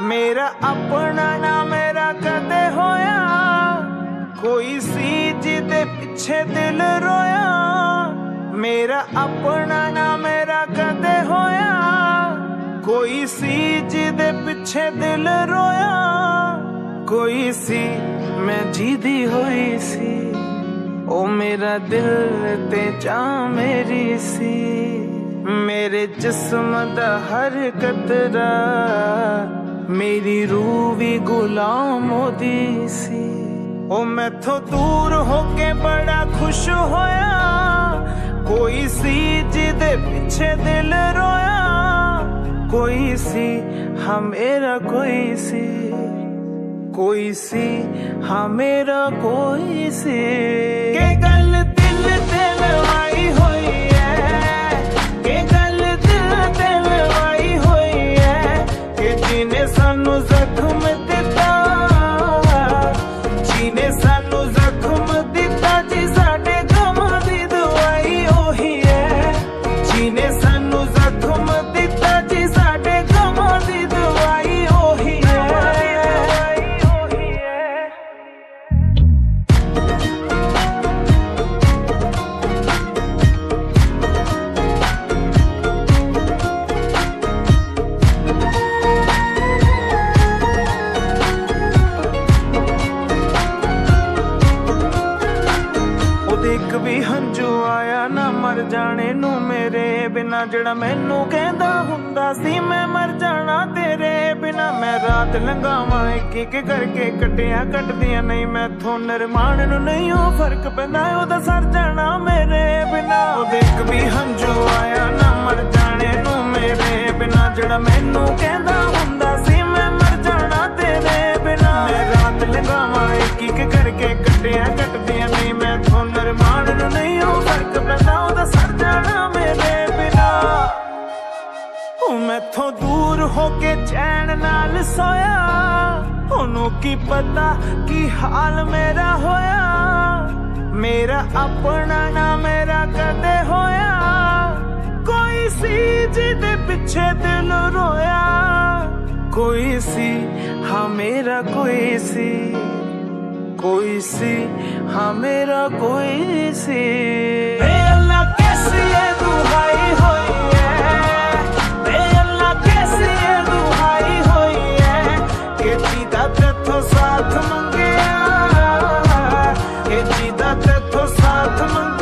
ਮੇਰਾ ਆਪਣਾ ਨਾ ਮੇਰਾ ਕਦੇ ਹੋਇਆ, ਕੋਈ ਸੀ ਜਿਹਦੇ ਪਿੱਛੇ ਦਿਲ ਰੋਇਆ। ਮੇਰਾ ਆਪਣਾ ਨਾ ਮੇਰਾ ਕਦੇ ਹੋਇਆ, ਕੋਈ ਸੀ ਜਿਹਦੇ ਪਿੱਛੇ ਦਿਲ ਰੋਇਆ। ਕੋਈ ਸੀ, ਮੈਂ ਜੀਦੀ ਹੋਈ ਸੀ। ਉਹ ਮੇਰਾ ਦਿਲ ਤੇ ਚਾਹ ਮੇਰੀ ਸੀ। ਮੇਰੇ ਜਿਸਮ ਦਾ ਹਰ ਕਤਰਾ ਮੇਰੀ ਰੂਹ ਵੀ ਗੁਲਾਮ ਉਹਦੀ ਸੀ। ਉਹ ਮੈਥੋਂ ਦੂਰ ਹੋ ਕੇ ਬੜਾ ਖੁਸ਼ ਹੋਇਆ। ਕੋਈ ਸੀ ਜਿਹਦੇ ਪਿੱਛੇ ਦਿਲ ਰੋਇਆ। ਕੋਈ ਸੀ, ਹਾਂ ਮੇਰਾ ਕੋਈ ਸੀ। ਕੋਈ ਸੀ, ਹਾਂ ਮੇਰਾ ਕੋਈ ਸੀ। ਕਿ ਗੱਲ ਵੀ ਹੰਝੂ ਆਇਆ, ਨਾ ਮਰ ਜਾਣੇ ਨੂੰ ਮੇਰੇ ਬਿਨਾ। ਜਿਹੜਾ ਮੈਨੂੰ ਕਹਿੰਦਾ ਹੁੰਦਾ ਸੀ, ਮੈਂ ਮਰ ਜਾਣਾ ਤੇਰੇ ਬਿਨਾ। ਮੈਂ ਰਾਤ ਲੰਘਾਵਾਂ ਇੱਕ ਇੱਕ ਕਰਕੇ ਕੱਟਿਆ, ਕੱਟਦੀਆਂ ਨਹੀਂ। ਮੈਥੋਂ ਨਿਰਮਾਣ ਨੂੰ ਨਹੀਂ ਉਹ ਫ਼ਰਕ ਪੈਂਦਾ ਉਹਦਾ ਸਰ ਜਾਣਾ ਮੇਰੇ ਬਿਨਾ। ਉਹਦੇ ਇੱਕ ਵੀ ਹੰਝੂ ਆਇਆ, ਨਾ ਮਰ ਜਾਣੇ ਨੂੰ ਮੇਰੇ ਬਿਨਾ। ਜਿਹੜਾ ਮੈਨੂੰ ਕਹਿੰਦਾ ਨਾਲ ਸੋਇਆ। ਉਹਨੂੰ ਕੀ ਪਤਾ ਕੀ ਹਾਲ ਮੇਰਾ ਹੋਇਆ। ਮੇਰਾ ਆਪਣਾ ਨਾ ਮੇਰਾ ਕਦੇ ਹੋਇਆ। ਕੋਈ ਸੀ ਜਿਹਦੇ ਪਿੱਛੇ ਦਿਲ ਰੋਇਆ। ਕੋਈ ਸੀ, ਹਾਂ ਮੇਰਾ ਕੋਈ ਸੀ। ਕੋਈ ਸੀ, ਹਾਂ ਮੇਰਾ ਕੋਈ ਸੀ। तेथों साथ मंग